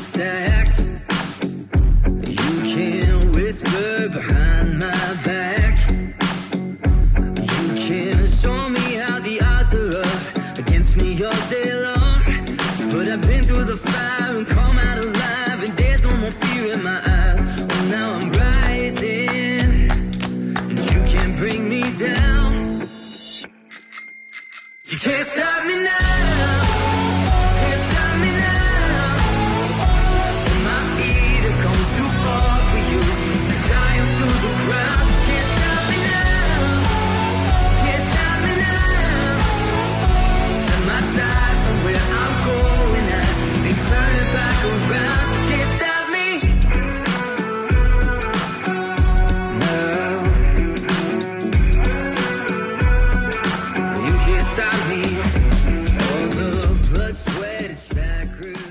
Stacked. You can whisper behind my back. You can show me how the odds are up against me all day long. But I've been through the fire and come out alive, and there's no more fear in my eyes. Well, now I'm rising, and you can't bring me down. You can't stop me now. sacrifice.